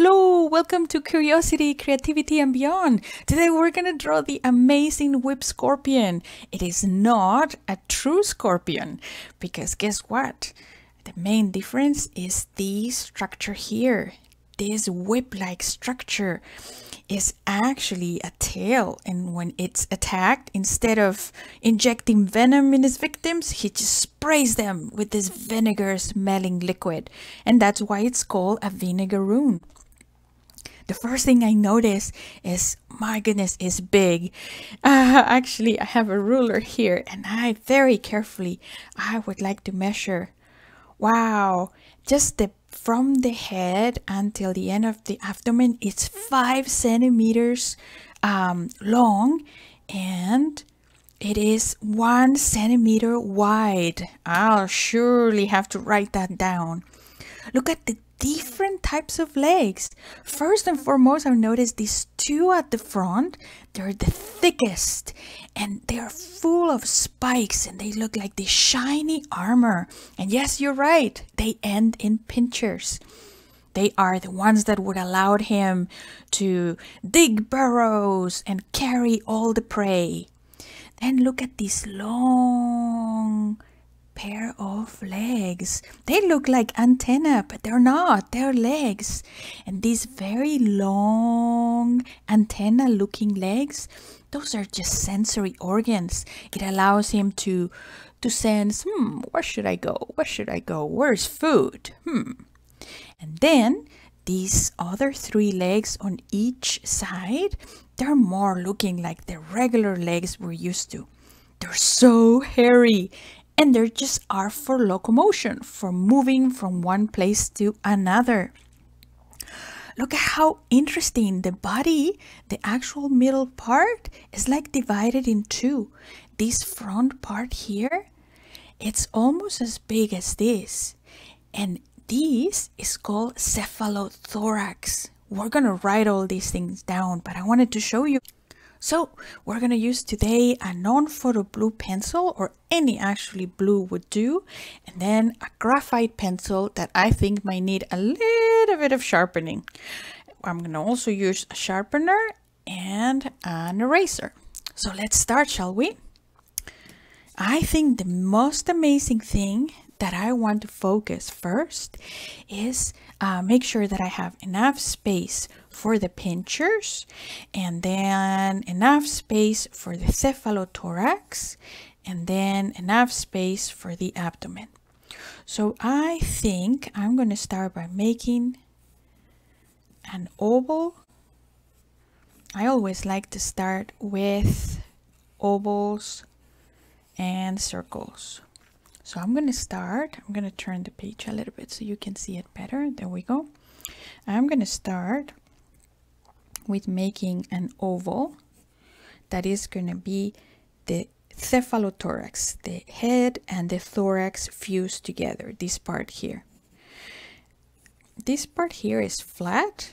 Hello, welcome to Curiosity, Creativity and Beyond. Today we're going to draw the amazing whip scorpion. It is not a true scorpion because guess what? The main difference is the structure here. This whip-like structure is actually a tail and when it's attacked instead of injecting venom in his victims he just sprays them with this vinegar smelling liquid and that's why it's called a vinegaroon the first thing I notice is my goodness is big. Uh, actually, I have a ruler here and I very carefully I would like to measure. Wow, just the from the head until the end of the abdomen it's five centimeters um, long and it is one centimeter wide. I'll surely have to write that down. Look at the different types of legs. First and foremost, I've noticed these two at the front. They're the thickest and they're full of spikes and they look like this shiny armor. And yes, you're right, they end in pinchers. They are the ones that would allow him to dig burrows and carry all the prey. Then look at these long pair of legs. They look like antenna, but they're not. They're legs. And these very long antenna looking legs, those are just sensory organs. It allows him to to sense, hmm, where should I go? Where should I go? Where's food? Hmm. And then these other three legs on each side, they're more looking like the regular legs we're used to. They're so hairy and they just are for locomotion, for moving from one place to another. Look at how interesting the body, the actual middle part, is like divided in two. This front part here, it's almost as big as this. And this is called cephalothorax. We're gonna write all these things down, but I wanted to show you so we're going to use today a non-photo blue pencil or any actually blue would do and then a graphite pencil that I think might need a little bit of sharpening. I'm going to also use a sharpener and an eraser. So let's start, shall we? I think the most amazing thing that I want to focus first is uh, make sure that I have enough space for the pinchers and then enough space for the cephalothorax and then enough space for the abdomen. So I think I'm going to start by making an oval. I always like to start with ovals and circles. So I'm going to start, I'm going to turn the page a little bit so you can see it better. There we go. I'm going to start with making an oval that is going to be the cephalothorax, the head and the thorax fused together, this part here. This part here is flat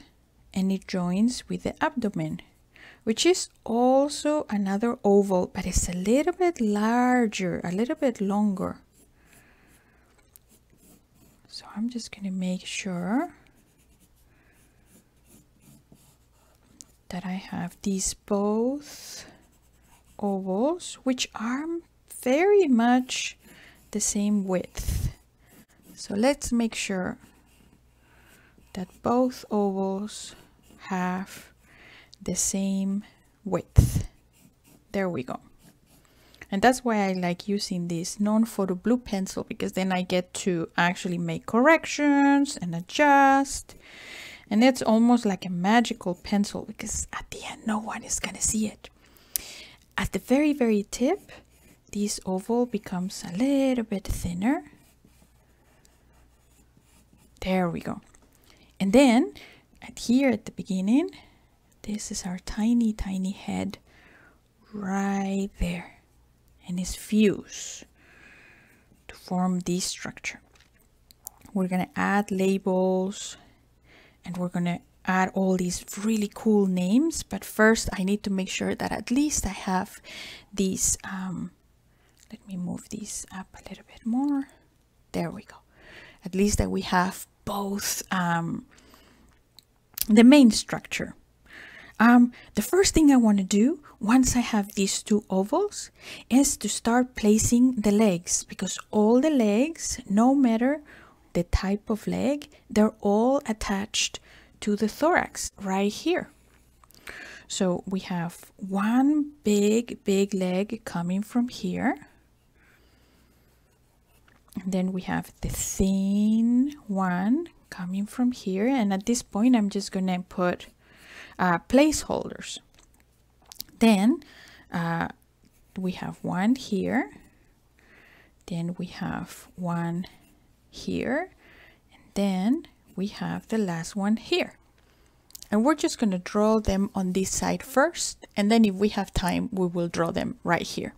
and it joins with the abdomen, which is also another oval, but it's a little bit larger, a little bit longer. So I'm just going to make sure that I have these both ovals, which are very much the same width. So let's make sure that both ovals have the same width. There we go. And that's why I like using this non-photo blue pencil because then I get to actually make corrections and adjust. And it's almost like a magical pencil because at the end, no one is going to see it. At the very, very tip, this oval becomes a little bit thinner. There we go. And then at here at the beginning, this is our tiny, tiny head right there and it's fused to form this structure. We're going to add labels and we're going to add all these really cool names. But first I need to make sure that at least I have these. Um, let me move these up a little bit more. There we go. At least that we have both um, the main structure. Um, the first thing I want to do once I have these two ovals is to start placing the legs because all the legs, no matter the type of leg, they're all attached to the thorax right here. So we have one big, big leg coming from here. And then we have the thin one coming from here. And at this point, I'm just going to put uh, placeholders. Then uh, we have one here. Then we have one here. And then we have the last one here. And we're just going to draw them on this side first. And then if we have time, we will draw them right here.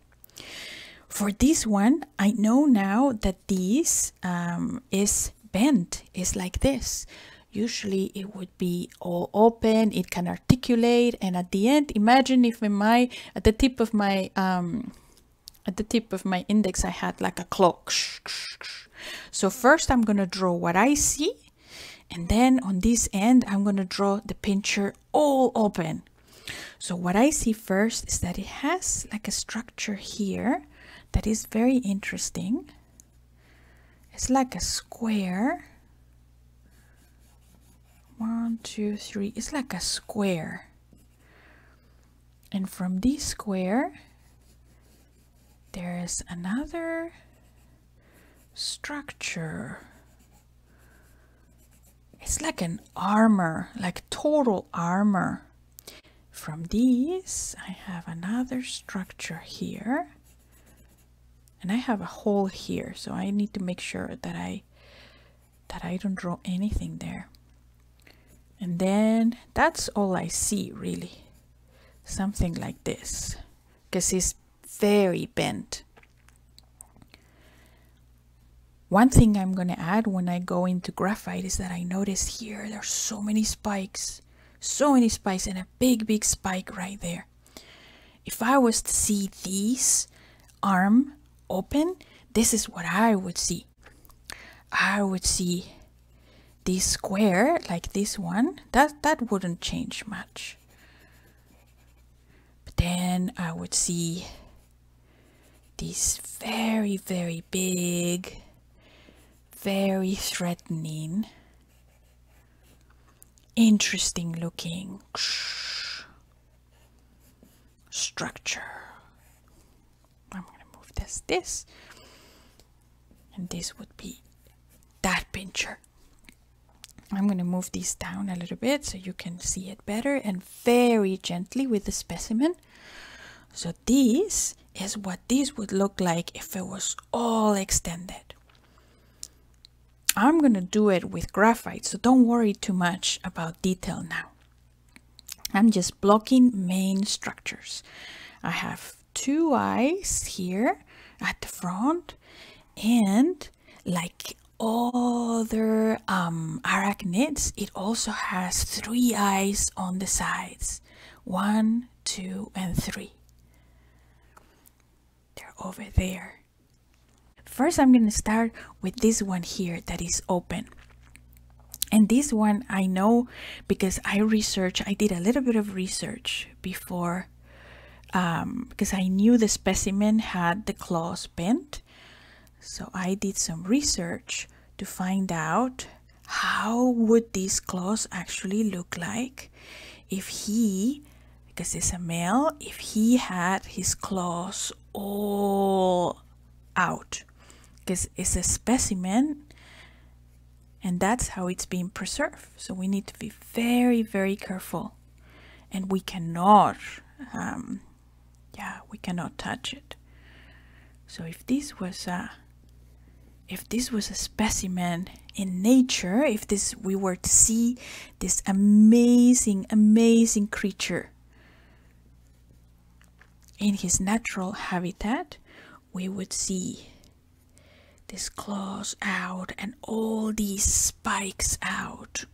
For this one, I know now that this um, is bent, is like this. Usually it would be all open, it can articulate, and at the end, imagine if in my, at the tip of my, um, at the tip of my index, I had like a clock. So first I'm going to draw what I see, and then on this end, I'm going to draw the pincher all open. So what I see first is that it has like a structure here that is very interesting. It's like a square. One, two, three. It's like a square. And from this square, there is another structure. It's like an armor, like total armor. From these, I have another structure here and I have a hole here so I need to make sure that I that I don't draw anything there and then that's all I see really something like this because it's very bent one thing I'm going to add when I go into graphite is that I notice here there's so many spikes so many spikes and a big big spike right there if I was to see these arm open, this is what I would see. I would see this square like this one. That that wouldn't change much. But then I would see this very very big, very threatening, interesting looking structure I'm going to move this, this. And this would be that pincher. I'm going to move these down a little bit so you can see it better and very gently with the specimen. So this is what this would look like if it was all extended. I'm to do it with graphite, so don't worry too much about detail now. I'm just blocking main structures. I have two eyes here at the front and like other um, arachnids it also has three eyes on the sides one two and three they're over there first i'm going to start with this one here that is open and this one i know because i researched i did a little bit of research before um, because I knew the specimen had the claws bent. So I did some research to find out how would these claws actually look like if he, because it's a male, if he had his claws all out. Because it's a specimen and that's how it's being preserved. So we need to be very, very careful. And we cannot um, yeah we cannot touch it so if this was a if this was a specimen in nature if this we were to see this amazing amazing creature in his natural habitat we would see these claws out and all these spikes out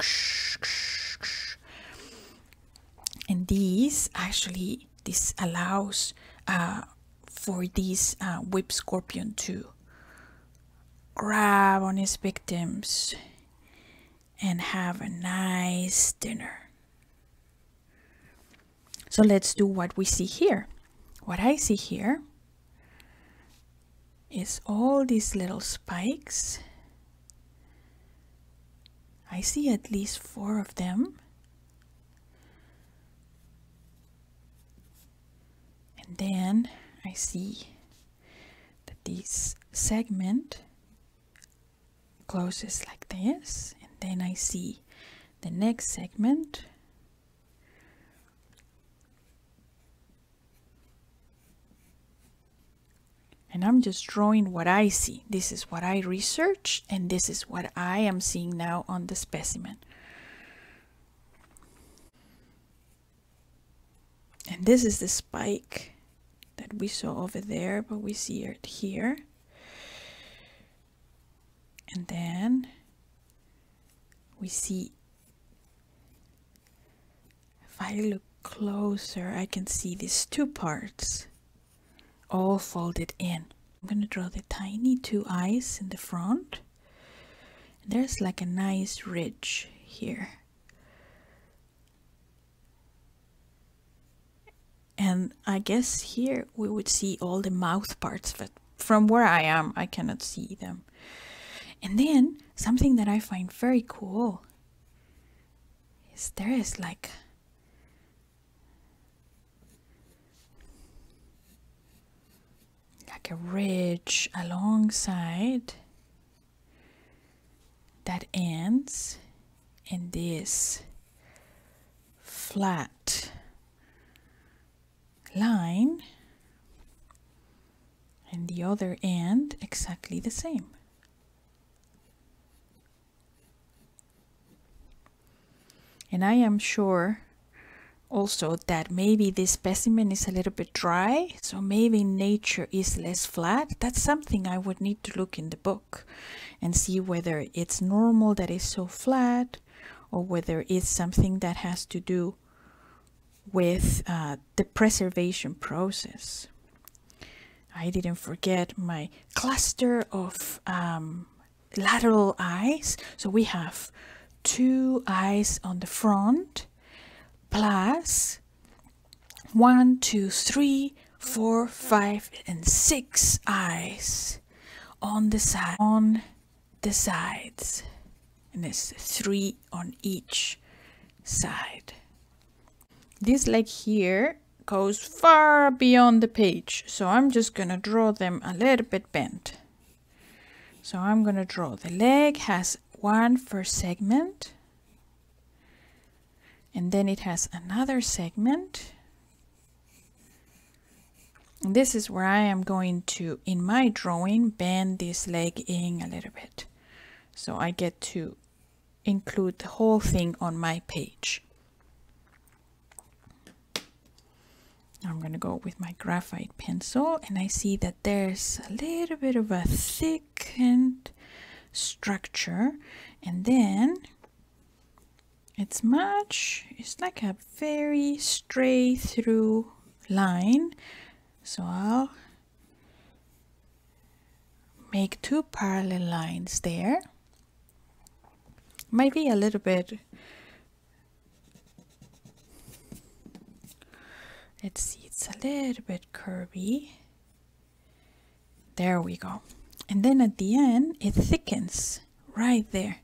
and these actually this allows uh, for this uh, whip scorpion to grab on his victims and have a nice dinner. So let's do what we see here. What I see here is all these little spikes. I see at least four of them. And then I see that this segment closes like this and then I see the next segment and I'm just drawing what I see. This is what I researched and this is what I am seeing now on the specimen. And this is the spike that we saw over there, but we see it here. And then we see, if I look closer, I can see these two parts all folded in. I'm to draw the tiny two eyes in the front. There's like a nice ridge here. And I guess here we would see all the mouth parts, but from where I am, I cannot see them. And then something that I find very cool is there is like like a ridge alongside that ends in this flat line and the other end exactly the same. And I am sure also that maybe this specimen is a little bit dry, so maybe nature is less flat. That's something I would need to look in the book and see whether it's normal that it's so flat or whether it's something that has to do with uh, the preservation process. I didn't forget my cluster of um, lateral eyes. So we have two eyes on the front plus one, two, three, four, five, and six eyes on the side on the sides. And there's three on each side. This leg here goes far beyond the page, so I'm just gonna draw them a little bit bent. So I'm gonna draw the leg has one first segment and then it has another segment. And this is where I am going to in my drawing bend this leg in a little bit. So I get to include the whole thing on my page. I'm going to go with my graphite pencil and I see that there's a little bit of a thickened structure. And then it's much it's like a very straight through line. So I'll make two parallel lines there. Might be a little bit. Let's see it's a little bit curvy. There we go. And then at the end it thickens right there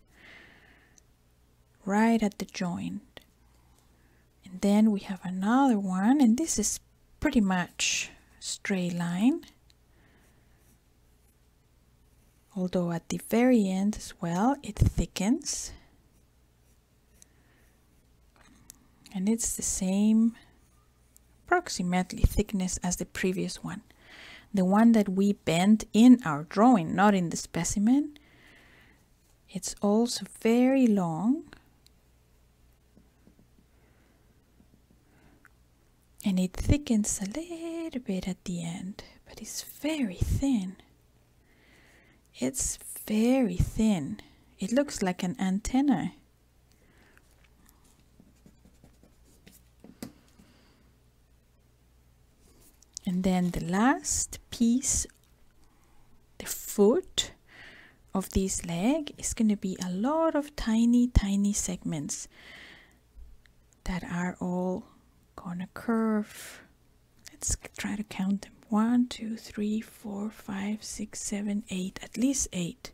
right at the joint and then we have another one and this is pretty much straight line although at the very end as well it thickens and it's the same approximately thickness as the previous one the one that we bent in our drawing, not in the specimen. It's also very long. And it thickens a little bit at the end, but it's very thin. It's very thin. It looks like an antenna. And then the last piece, the foot of this leg is going to be a lot of tiny, tiny segments that are all on a curve. Let's try to count them. One, two, three, four, five, six, seven, eight. At least eight.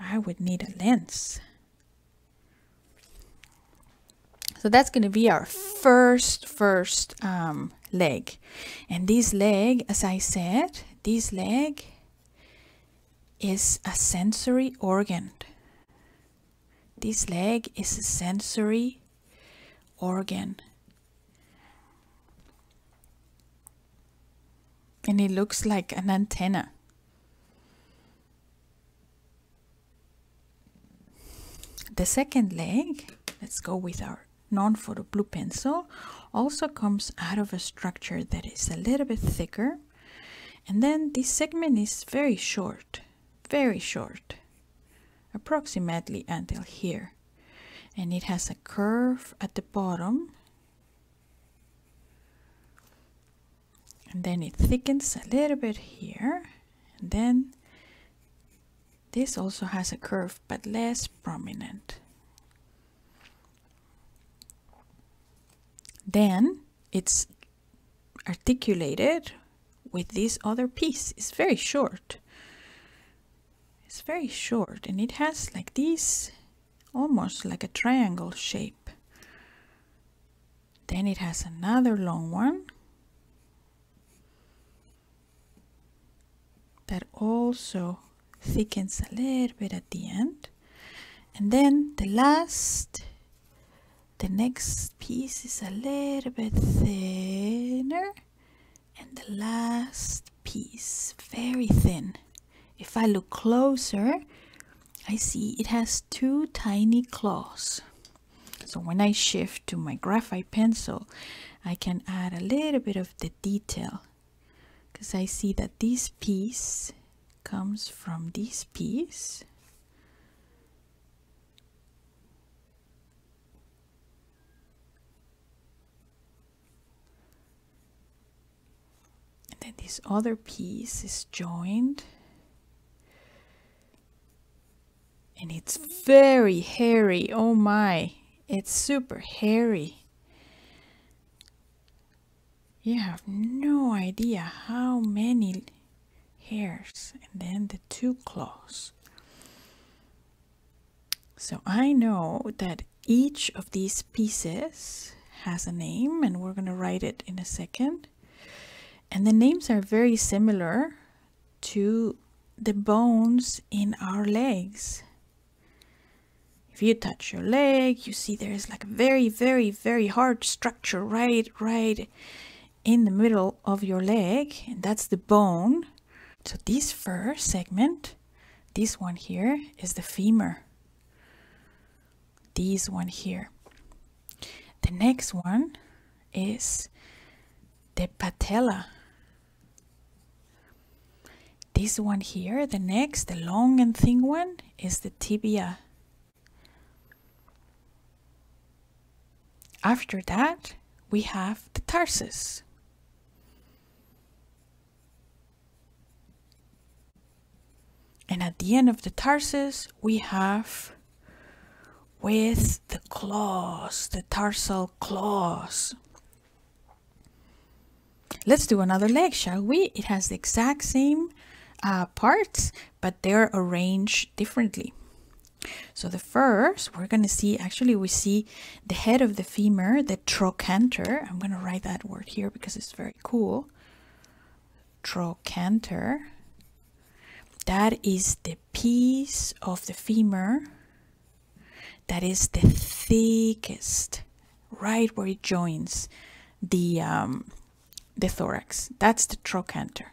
I would need a lens. So that's going to be our first, first um, leg. And this leg, as I said, this leg is a sensory organ. This leg is a sensory organ. And it looks like an antenna. The second leg, let's go with our non-photo blue pencil, also comes out of a structure that is a little bit thicker. And then this segment is very short, very short, approximately until here. And it has a curve at the bottom. And then it thickens a little bit here. And then this also has a curve, but less prominent. Then it's articulated with this other piece. It's very short. It's very short and it has like this, almost like a triangle shape. Then it has another long one that also thickens a little bit at the end. And then the last the next piece is a little bit thinner and the last piece very thin. If I look closer, I see it has two tiny claws. So when I shift to my graphite pencil, I can add a little bit of the detail because I see that this piece comes from this piece And then this other piece is joined and it's very hairy. Oh my. It's super hairy. You have no idea how many hairs and then the two claws. So I know that each of these pieces has a name and we're going to write it in a second. And the names are very similar to the bones in our legs. If you touch your leg, you see there's like a very, very, very hard structure right, right in the middle of your leg, and that's the bone. So this first segment, this one here, is the femur. This one here. The next one is the patella this one here, the next, the long and thin one, is the tibia. After that, we have the tarsus. And at the end of the tarsus, we have with the claws, the tarsal claws. Let's do another leg, shall we? It has the exact same uh, parts, but they're arranged differently. So the first, we're going to see, actually we see the head of the femur, the trochanter. I'm going to write that word here because it's very cool. Trochanter. That is the piece of the femur that is the thickest, right where it joins the, um, the thorax. That's the trochanter.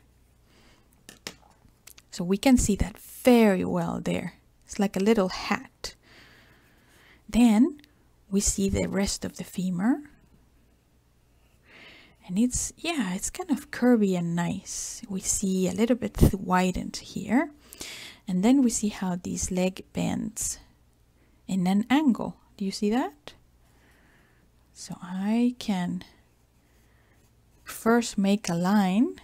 So we can see that very well there. It's like a little hat. Then we see the rest of the femur. And it's, yeah, it's kind of curvy and nice. We see a little bit widened here. And then we see how this leg bends in an angle. Do you see that? So I can first make a line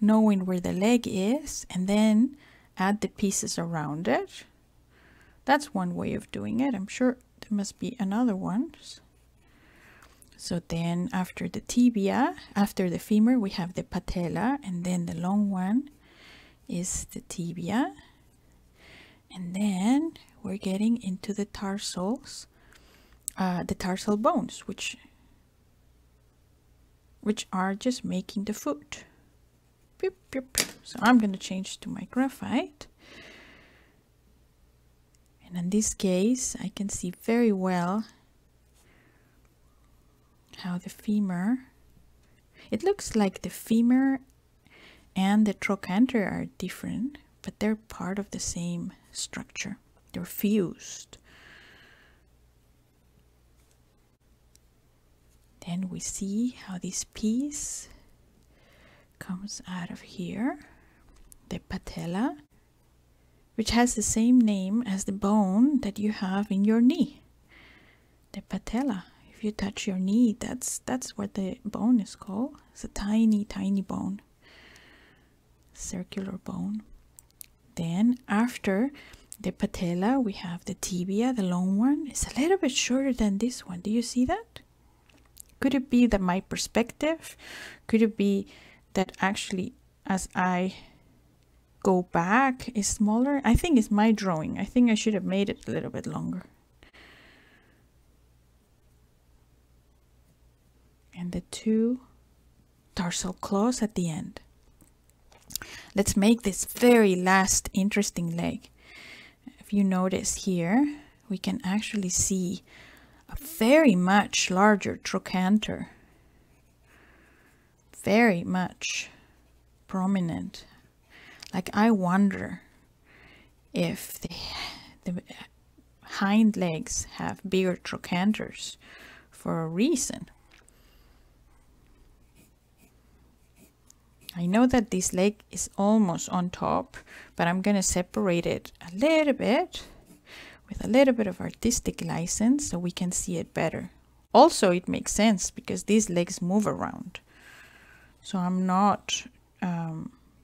knowing where the leg is and then add the pieces around it. That's one way of doing it. I'm sure there must be another one. So then after the tibia, after the femur, we have the patella, and then the long one is the tibia. And then we're getting into the tarsals, uh, the tarsal bones, which which are just making the foot. So I'm going to change to my graphite. And in this case, I can see very well how the femur, it looks like the femur and the trochanter are different, but they're part of the same structure. They're fused. Then we see how this piece comes out of here, the patella, which has the same name as the bone that you have in your knee, the patella. If you touch your knee, that's that's what the bone is called. It's a tiny, tiny bone, circular bone. Then after the patella, we have the tibia, the long one. It's a little bit shorter than this one. Do you see that? Could it be that my perspective? Could it be that actually as I go back is smaller? I think it's my drawing. I think I should have made it a little bit longer. And the two tarsal claws at the end. Let's make this very last interesting leg. If you notice here, we can actually see a very much larger trochanter. Very much prominent. Like I wonder if the, the hind legs have bigger trochanters for a reason. I know that this leg is almost on top, but I'm going to separate it a little bit with a little bit of artistic license so we can see it better. Also, it makes sense because these legs move around. So I'm not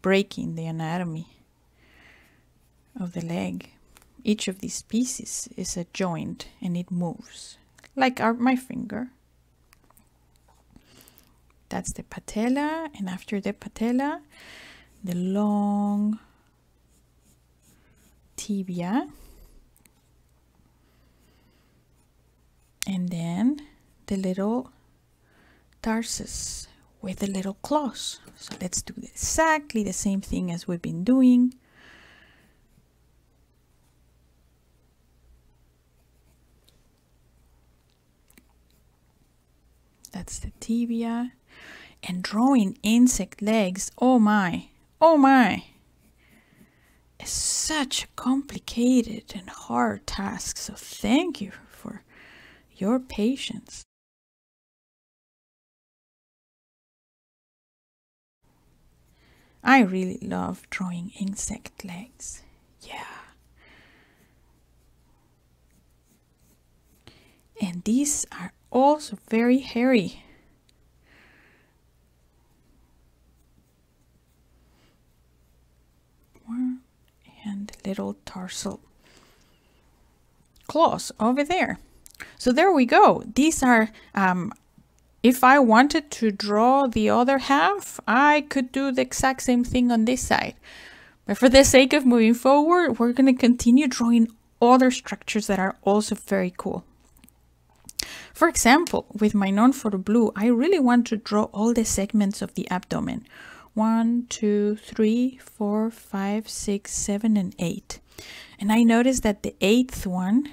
breaking the anatomy of the leg. Each of these pieces is a joint and it moves, like our, my finger. That's the patella, and after the patella, the long tibia. And then the little tarsus with the little claws. So let's do exactly the same thing as we've been doing. That's the tibia. And drawing insect legs, oh my, oh my, It's such a complicated and hard task. So thank you for your patience. I really love drawing insect legs. Yeah. And these are also very hairy. And little tarsal claws over there. So there we go. These are, um, if I wanted to draw the other half, I could do the exact same thing on this side. But for the sake of moving forward, we're going to continue drawing other structures that are also very cool. For example, with my non-photo blue, I really want to draw all the segments of the abdomen. One, two, three, four, five, six, seven, and eight. And I noticed that the eighth one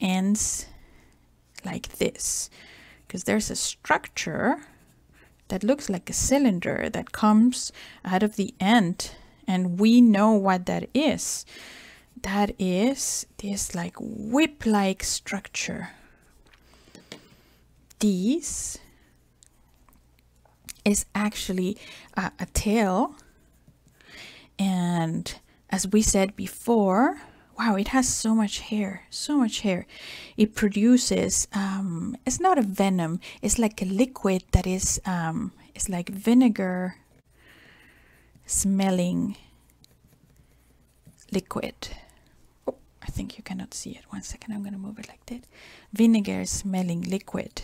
ends like this because there's a structure that looks like a cylinder that comes out of the end and we know what that is. That is this like whip-like structure. This is actually uh, a tail and as we said before wow, it has so much hair, so much hair. It produces, um, it's not a venom, it's like a liquid that is, um, it's like vinegar smelling liquid. Oh, I think you cannot see it. One second, I'm going to move it like that. Vinegar smelling liquid.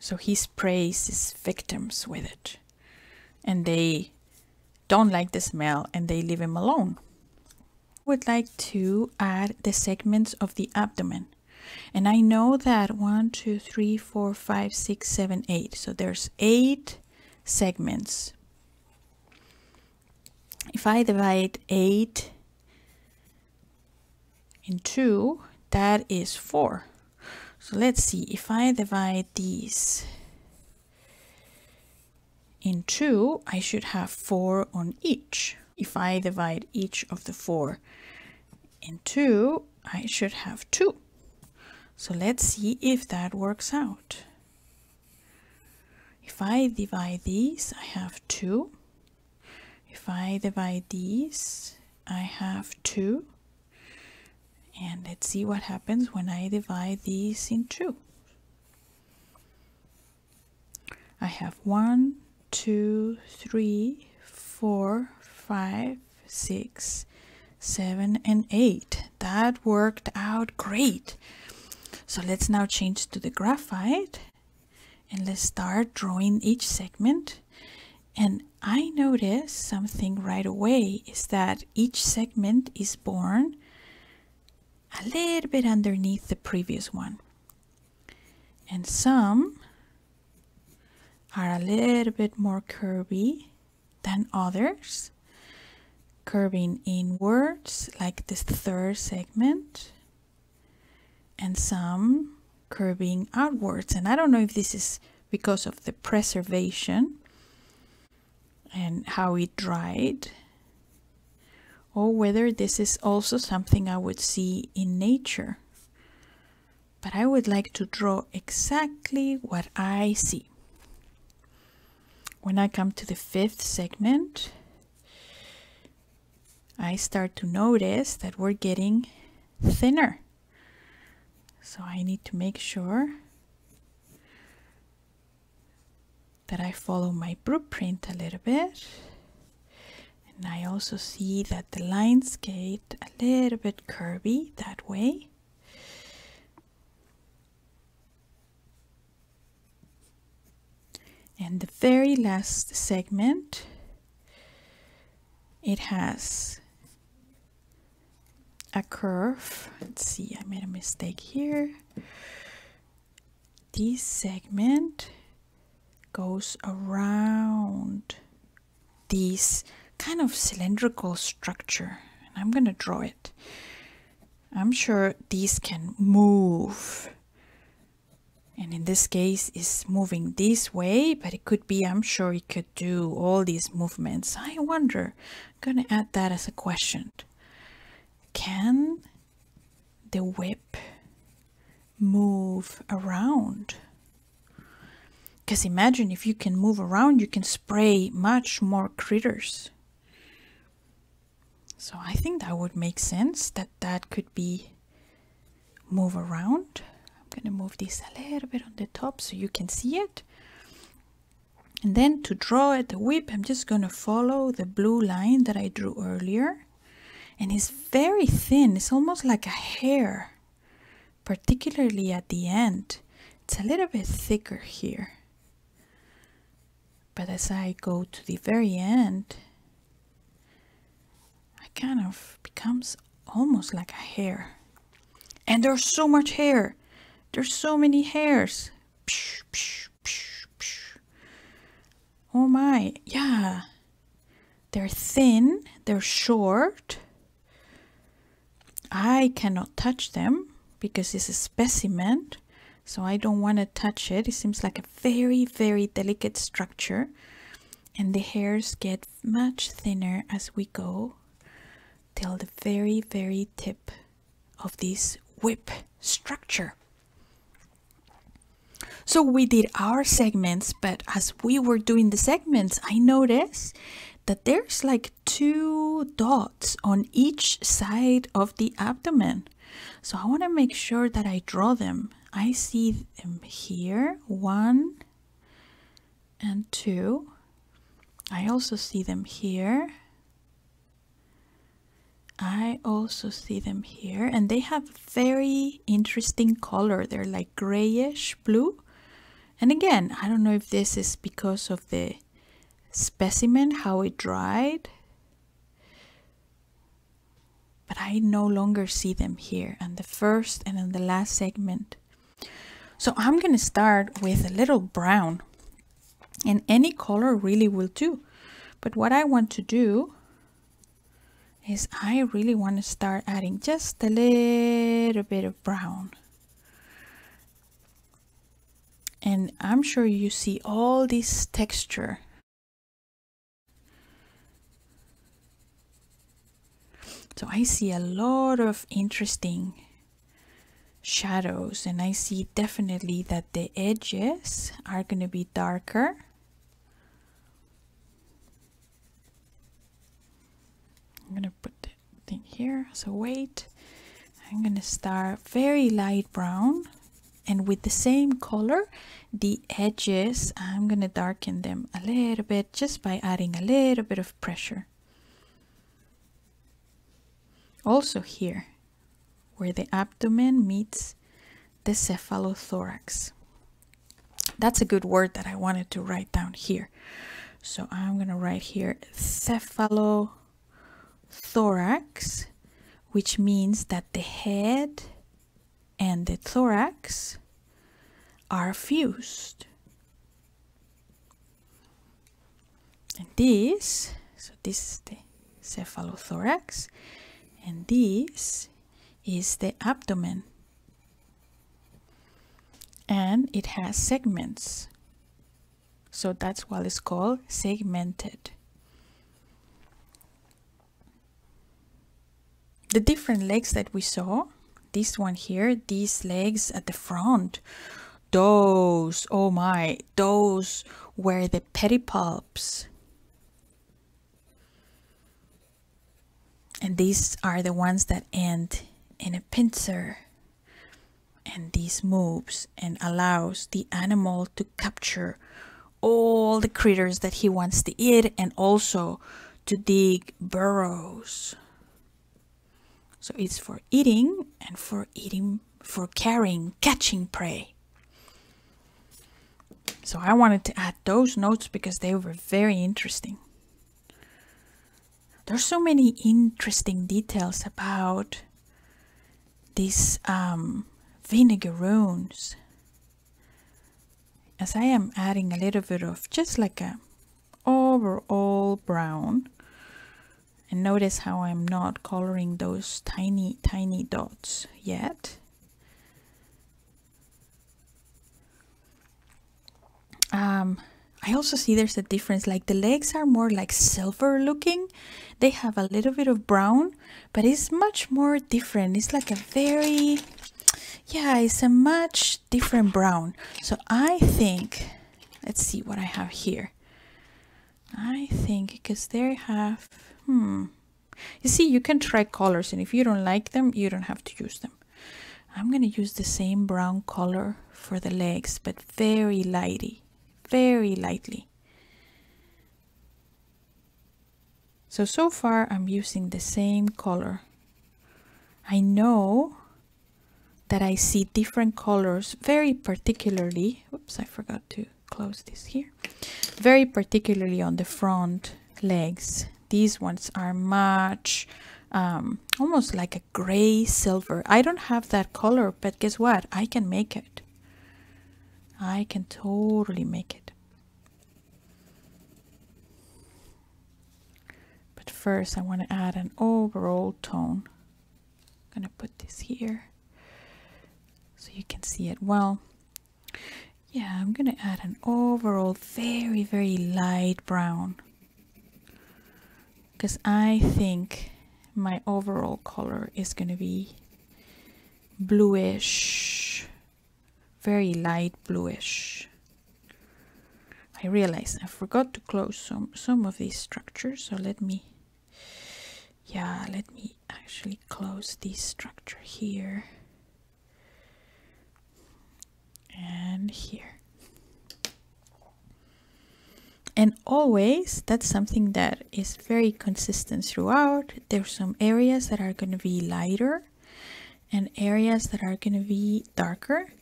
So he sprays his victims with it. And they don't like the smell and they leave him alone. Would like to add the segments of the abdomen. And I know that one, two, three, four, five, six, seven, eight. So there's eight segments. If I divide eight in two, that is four. So let's see, if I divide these in two, I should have four on each. If I divide each of the four in two, I should have two. So let's see if that works out. If I divide these, I have two. If I divide these, I have two. And let's see what happens when I divide these in two. I have one, two, three, four, five, six, seven, and eight. That worked out great. So let's now change to the graphite and let's start drawing each segment. And I notice something right away is that each segment is born a little bit underneath the previous one. And some are a little bit more curvy than others, curving inwards like this third segment, and some curving outwards. And I don't know if this is because of the preservation and how it dried or whether this is also something I would see in nature. But I would like to draw exactly what I see. When I come to the fifth segment, I start to notice that we're getting thinner. So I need to make sure that I follow my blueprint a little bit. And I also see that the lines get a little bit curvy that way. And the very last segment, it has a curve. Let's see, I made a mistake here. This segment goes around this kind of cylindrical structure. And I'm going to draw it. I'm sure these can move. And in this case, is moving this way, but it could be, I'm sure it could do all these movements. I wonder, I'm to add that as a question. Can the whip move around? Because imagine if you can move around, you can spray much more critters. So I think that would make sense that that could be move around. To move this a little bit on the top so you can see it. And then to draw it, the whip, I'm just going to follow the blue line that I drew earlier. And it's very thin. It's almost like a hair, particularly at the end. It's a little bit thicker here. But as I go to the very end, it kind of becomes almost like a hair. And there's so much hair. There's so many hairs. Psh, psh, psh, oh my, yeah. They're thin, they're short. I cannot touch them because it's a specimen, so I don't want to touch it. It seems like a very, very delicate structure, and the hairs get much thinner as we go till the very, very tip of this whip structure. So we did our segments, but as we were doing the segments, I noticed that there's like two dots on each side of the abdomen. So I want to make sure that I draw them. I see them here, one and two. I also see them here I also see them here and they have very interesting color. They're like grayish blue And again, I don't know if this is because of the specimen, how it dried, but I no longer see them here and the first and then the last segment. So I'm going to start with a little brown and any color really will do. But what I want to do is I really want to start adding just a little bit of brown. And I'm sure you see all this texture So I see a lot of interesting shadows and I see definitely that the edges are going to be darker. I'm to put the thing here so wait I'm to start very light brown and with the same color the edges I'm to darken them a little bit just by adding a little bit of pressure also here, where the abdomen meets the cephalothorax. That's a good word that I wanted to write down here. So I'm to write here cephalothorax, which means that the head and the thorax are fused. And this, so this is the cephalothorax, and this is the abdomen. And it has segments. So that's why it's called segmented the different legs that we saw this one here these legs at the front those oh my those were the pedipalps and these are the ones that end in a pincer. And this moves and allows the animal to capture all the critters that he wants to eat and also to dig burrows so it's for eating and for eating for carrying catching prey so i wanted to add those notes because they were very interesting there's so many interesting details about these um, vinegaroons. As I am adding a little bit of just like a overall brown and notice how I'm not coloring those tiny tiny dots yet. Um, I also see there's a difference like the legs are more like silver looking. They have a little bit of brown but it's much more different. It's like a very yeah it's a much different brown. So I think let's see what I have here. I think because they have hmm you see you can try colors and if you don't like them you don't have to use them I'm gonna use the same brown color for the legs but very lighty very lightly. So, so far I'm using the same color. I know that I see different colors very particularly. Oops, I forgot to close this here. Very particularly on the front legs. These ones are much um, almost like a gray silver. I don't have that color, but guess what? I can make it. I can totally make it. But first I want to add an overall tone. I'm going to put this here so you can see it well. Yeah, I'm going to add an overall very, very light brown because I think my overall color is going to be bluish very light bluish. I realize I forgot to close some some of these structures so let me yeah let me actually close this structure here and here and always that's something that is very consistent throughout there's some areas that are going to be lighter and areas that are going to be darker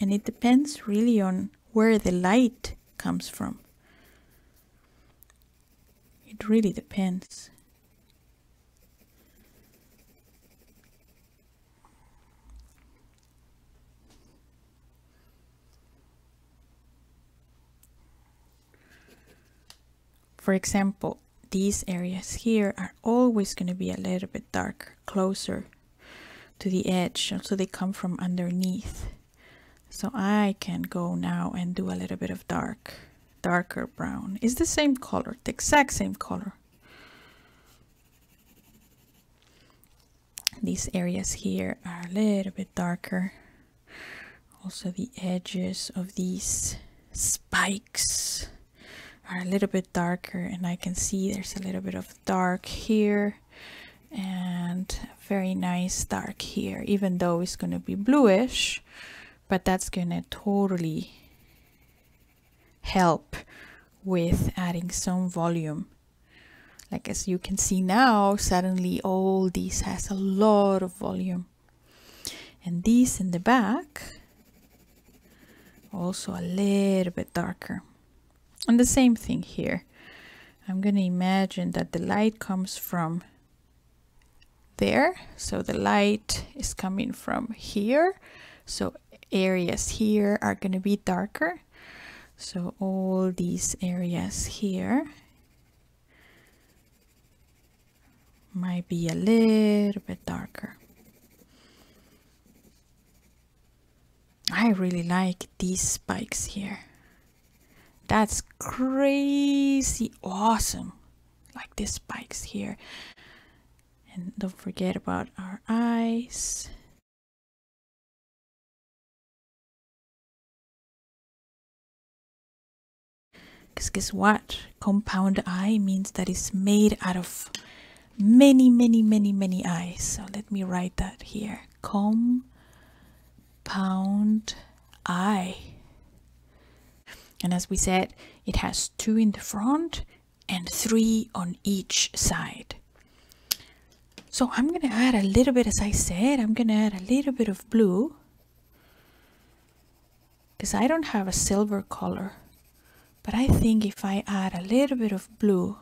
and it depends really on where the light comes from. It really depends. For example, these areas here are always going to be a little bit darker, closer to the edge, so they come from underneath. So I can go now and do a little bit of dark, darker brown. It's the same color, the exact same color. These areas here are a little bit darker. Also the edges of these spikes are a little bit darker and I can see there's a little bit of dark here and very nice dark here even though it's going to be bluish but that's going to totally help with adding some volume. Like as you can see now suddenly all this has a lot of volume. And these in the back also a little bit darker and the same thing here. I'm going to imagine that the light comes from there. So the light is coming from here. So areas here are going to be darker. So all these areas here might be a little bit darker. I really like these spikes here. That's crazy awesome. Like these spikes here. And don't forget about our eyes. Because guess what? Compound eye means that it's made out of many, many, many, many eyes. So let me write that here. Compound eye. And as we said, it has two in the front and three on each side. So I'm going to add a little bit, as I said, I'm going to add a little bit of blue because I don't have a silver color. But I think if I add a little bit of blue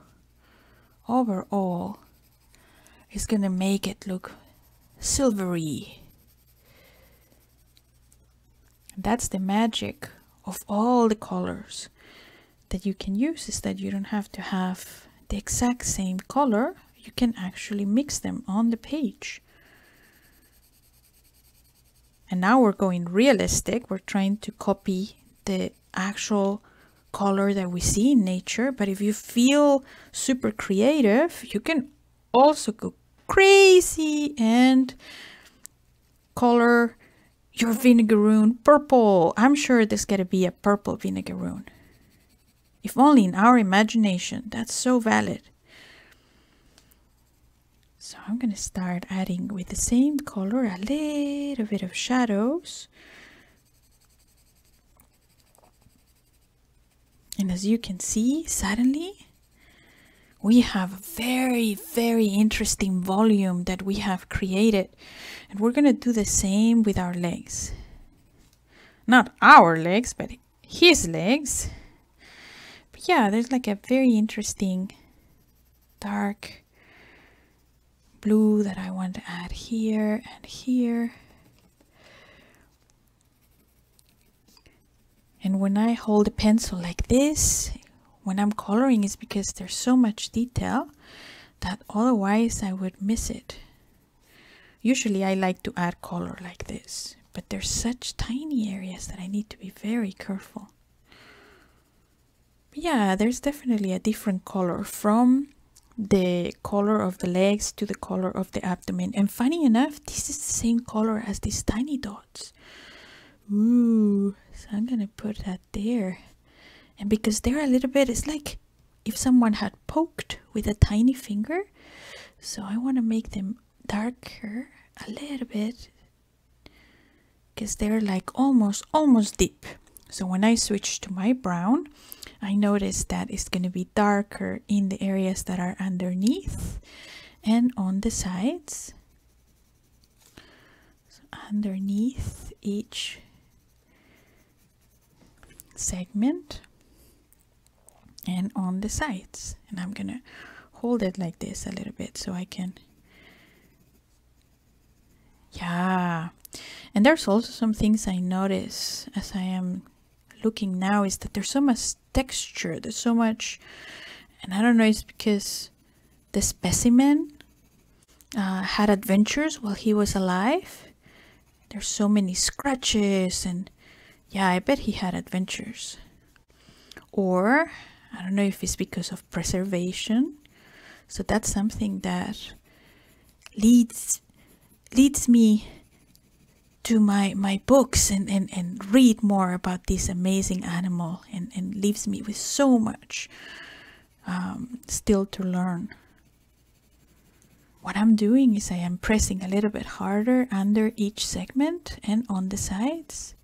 overall, it's going to make it look silvery. That's the magic of all the colors that you can use is that you don't have to have the exact same color. You can actually mix them on the page. And now we're going realistic. We're trying to copy the actual color that we see in nature. But if you feel super creative you can also go crazy and color your vinegaroon purple. I'm sure there's going to be a purple vinegaroon. If only in our imagination. That's so valid. So I'm to start adding with the same color a little bit of shadows. And as you can see, suddenly we have a very, very interesting volume that we have created. And we're going to do the same with our legs. Not our legs, but his legs. But yeah, there's like a very interesting dark blue that I want to add here and here. And when I hold a pencil like this, when I'm coloring is because there's so much detail that otherwise I would miss it. Usually I like to add color like this, but there's such tiny areas that I need to be very careful. But yeah, there's definitely a different color from the color of the legs to the color of the abdomen. And funny enough, this is the same color as these tiny dots. Ooh, so I'm gonna put that there and because they're a little bit it's like if someone had poked with a tiny finger. So I want to make them darker a little bit. Because they're like almost almost deep. So when I switch to my brown I notice that it's going to be darker in the areas that are underneath and on the sides. So underneath each segment and on the sides. And I'm gonna hold it like this a little bit so I can yeah. And there's also some things I notice as I am looking now is that there's so much texture there's so much and I don't know it's because the specimen uh, had adventures while he was alive. There's so many scratches and yeah I bet he had adventures. Or I don't know if it's because of preservation. So that's something that leads leads me to my my books and, and, and read more about this amazing animal and, and leaves me with so much um, still to learn. What I'm doing is I am pressing a little bit harder under each segment and on the sides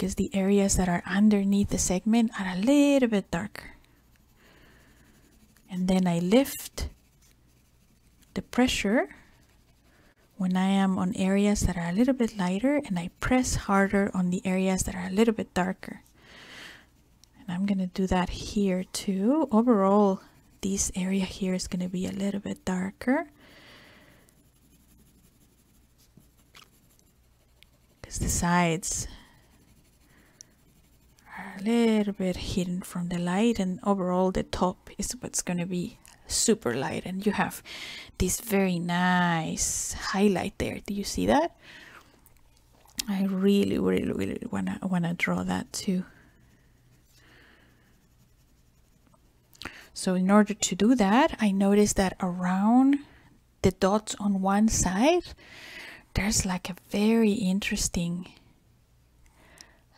because the areas that are underneath the segment are a little bit darker. And then I lift the pressure when I am on areas that are a little bit lighter and I press harder on the areas that are a little bit darker. And I'm going to do that here too. Overall, this area here is going to be a little bit darker. Because the sides a little bit hidden from the light and overall the top is what's going to be super light and you have this very nice highlight there. Do you see that? I really really really want to want to draw that too. So in order to do that i noticed that around the dots on one side there's like a very interesting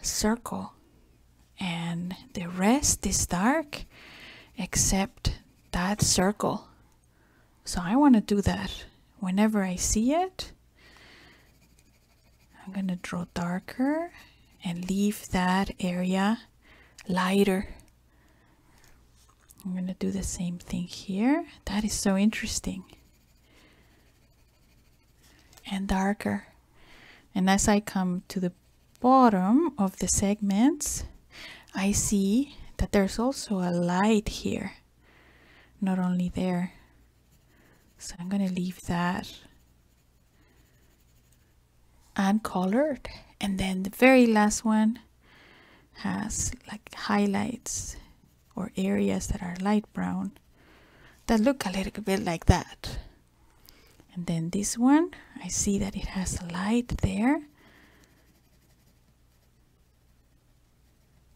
circle and the rest is dark except that circle. So I want to do that whenever I see it. I'm going to draw darker and leave that area lighter. I'm going to do the same thing here. That is so interesting. And darker. And as I come to the bottom of the segments, I see that there's also a light here, not only there. So I'm going to leave that uncolored. And then the very last one has like highlights or areas that are light brown that look a little bit like that. And then this one, I see that it has a light there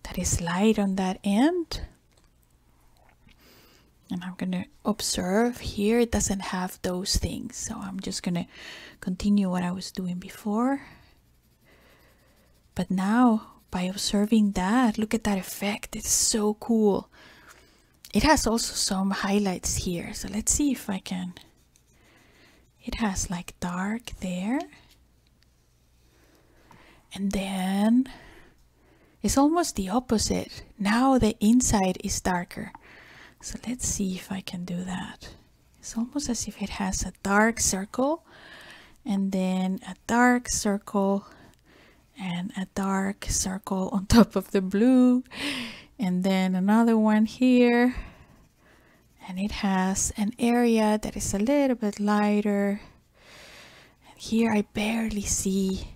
that is light on that end. And I'm going to observe here, it doesn't have those things. So I'm just going to continue what I was doing before. But now, by observing that, look at that effect. It's so cool. It has also some highlights here. So let's see if I can. It has like dark there. And then it's almost the opposite. Now the inside is darker. So let's see if I can do that. It's almost as if it has a dark circle and then a dark circle and a dark circle on top of the blue and then another one here and it has an area that is a little bit lighter and here I barely see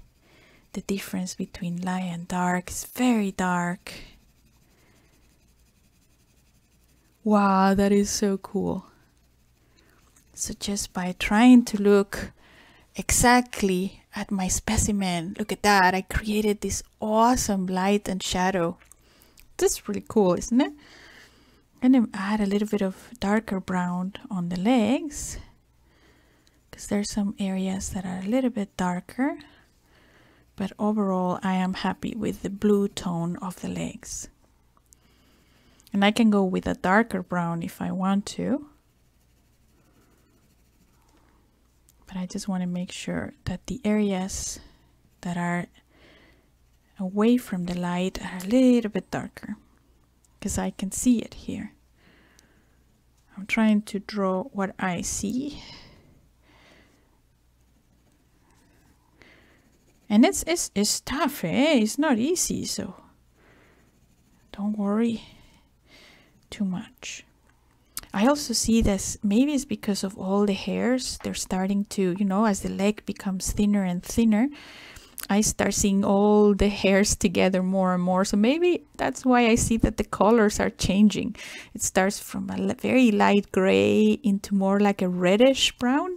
the difference between light and dark is very dark. Wow, that is so cool. So just by trying to look exactly at my specimen, look at that, I created this awesome light and shadow. That's really cool, isn't it? I'm gonna add a little bit of darker brown on the legs because there's some areas that are a little bit darker but overall I am happy with the blue tone of the legs. And I can go with a darker brown if I want to. But I just want to make sure that the areas that are away from the light are a little bit darker because I can see it here. I'm trying to draw what I see And it's, it's, it's tough, eh? It's not easy, so don't worry too much. I also see this maybe it's because of all the hairs. They're starting to, you know, as the leg becomes thinner and thinner, I start seeing all the hairs together more and more. So maybe that's why I see that the colors are changing. It starts from a very light gray into more like a reddish brown.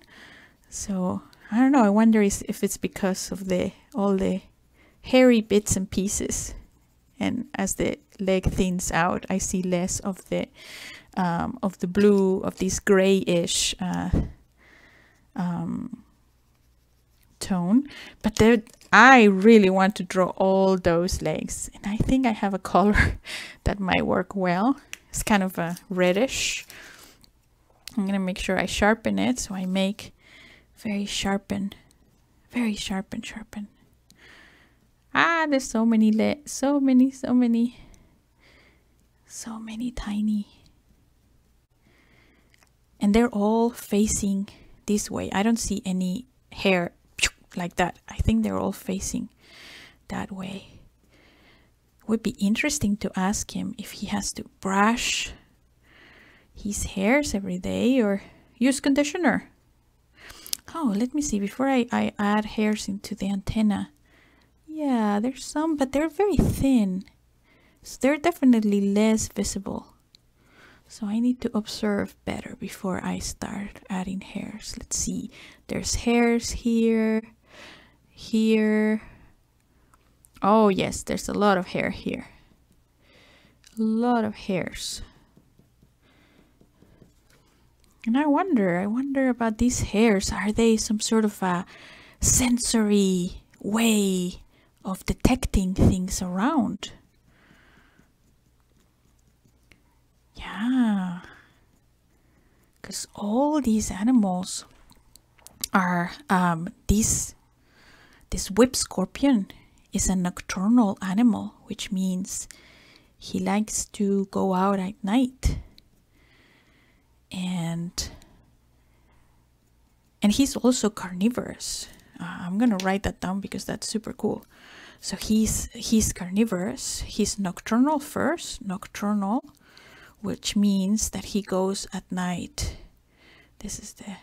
So I don't know. I wonder if it's because of the all the hairy bits and pieces. And as the leg thins out, I see less of the um, of the blue of this grayish uh, um, tone. But there, I really want to draw all those legs, and I think I have a color that might work well. It's kind of a reddish. I'm gonna make sure I sharpen it, so I make very sharpen, very sharpen, sharpened. Ah, there's so many, lit. so many, so many, so many tiny and they're all facing this way. I don't see any hair like that. I think they're all facing that way. Would be interesting to ask him if he has to brush his hairs every day or use conditioner. Oh, let me see before I, I add hairs into the antenna. Yeah, there's some, but they're very thin. So they're definitely less visible. So I need to observe better before I start adding hairs. Let's see. There's hairs here, here. Oh yes, there's a lot of hair here. A lot of hairs. And I wonder, I wonder about these hairs. Are they some sort of a sensory way of detecting things around? Yeah. Because all these animals are um, this this whip scorpion is a nocturnal animal, which means he likes to go out at night. And and he's also carnivorous. Uh, I'm gonna write that down because that's super cool. So he's he's carnivorous. He's nocturnal first, nocturnal, which means that he goes at night. This is the,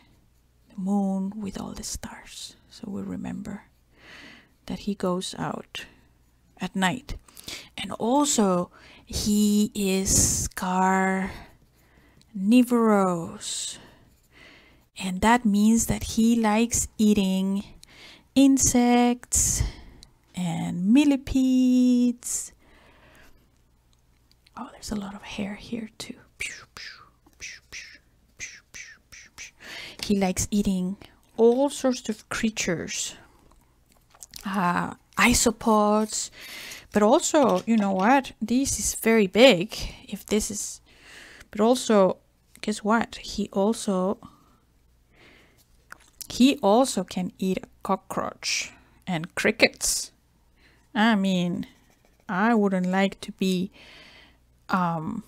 the moon with all the stars. So we remember that he goes out at night. And also, he is carnivorous. And that means that he likes eating insects and millipedes Oh, there's a lot of hair here too. He likes eating all sorts of creatures, uh, isopods, but also, you know what? This is very big. If this is, but also, guess what? He also, he also can eat a cockroach and crickets. I mean, I wouldn't like to be um,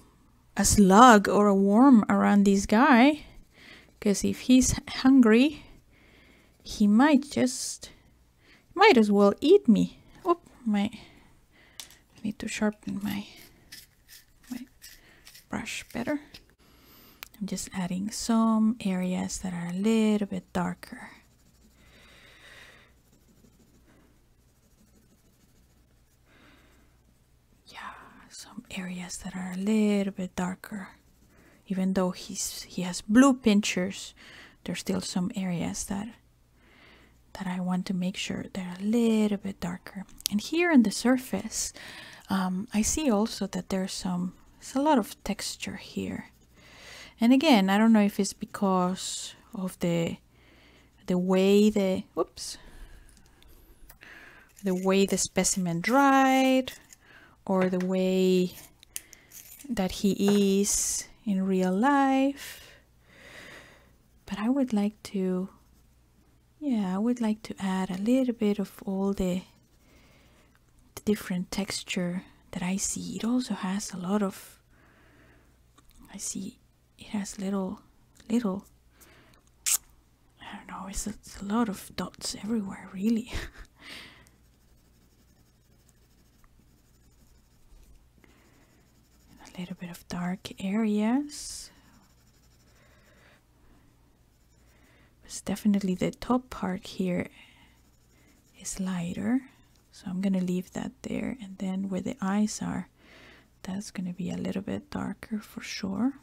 a slug or a worm around this guy because if he's hungry he might just might as well eat me oh my I need to sharpen my my brush better I'm just adding some areas that are a little bit darker Yeah, some areas that are a little bit darker. Even though he's he has blue pinchers, there's still some areas that that I want to make sure they're a little bit darker. And here on the surface, um, I see also that there's some there's a lot of texture here. And again, I don't know if it's because of the the way the whoops the way the specimen dried or the way that he is in real life. But I would like to, yeah, I would like to add a little bit of all the, the different texture that I see. It also has a lot of I see it has little little I don't know, it's a, it's a lot of dots everywhere really. a little bit of dark areas. It's definitely the top part here is lighter. So I'm going to leave that there. And then where the eyes are, that's going to be a little bit darker for sure.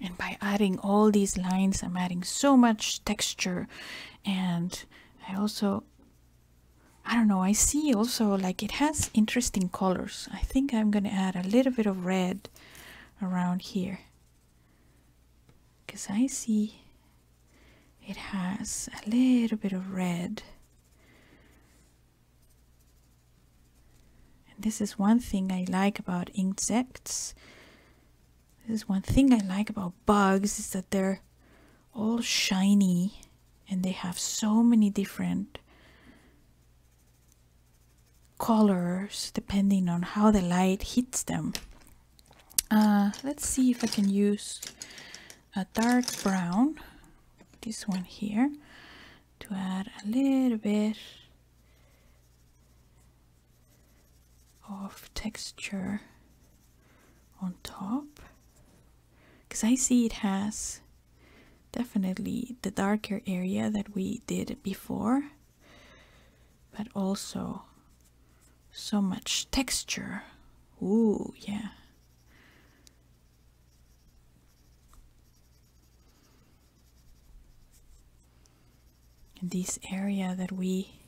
and by adding all these lines I'm adding so much texture and I also I don't know I see also like it has interesting colors. I think I'm gonna add a little bit of red around here because I see it has a little bit of red. And this is one thing I like about insects this is one thing I like about bugs is that they're all shiny and they have so many different colors depending on how the light hits them. Uh, let's see if I can use a dark brown, this one here, to add a little bit of texture on top because I see it has definitely the darker area that we did before but also so much texture. Ooh yeah. And this area that we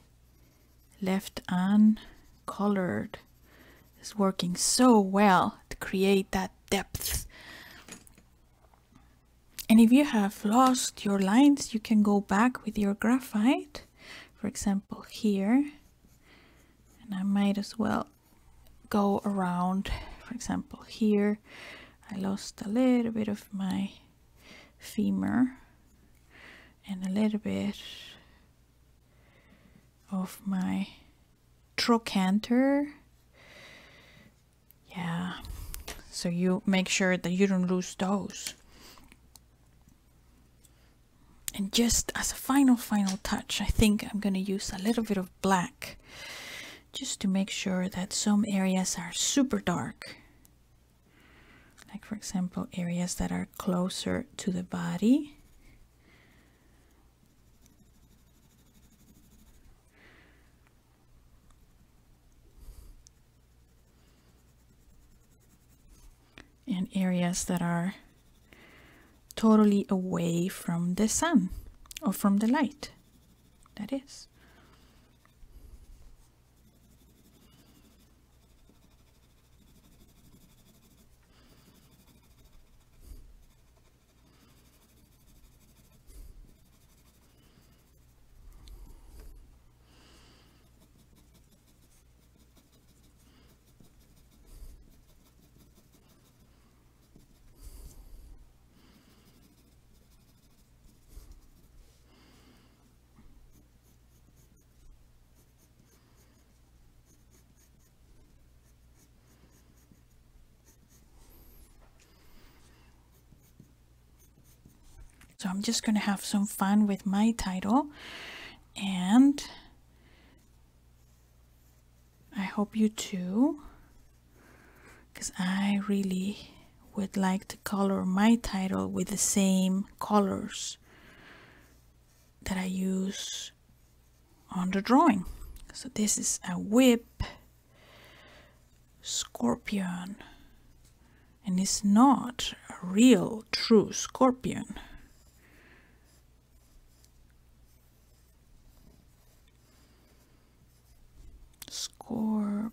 left uncolored is working so well to create that depth and if you have lost your lines, you can go back with your graphite, for example, here. And I might as well go around, for example, here. I lost a little bit of my femur and a little bit of my trochanter. Yeah, so you make sure that you don't lose those. And just as a final, final touch, I think I'm going to use a little bit of black just to make sure that some areas are super dark. Like for example, areas that are closer to the body. And areas that are totally away from the sun or from the light. That is. So I'm just going to have some fun with my title and I hope you too because I really would like to color my title with the same colors that I use on the drawing. So this is a whip scorpion and it's not a real true scorpion. Scorp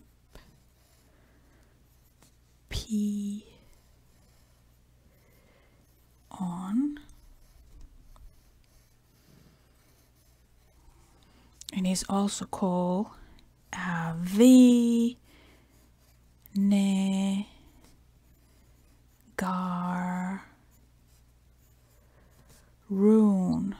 P on. And is also called a V ne gar room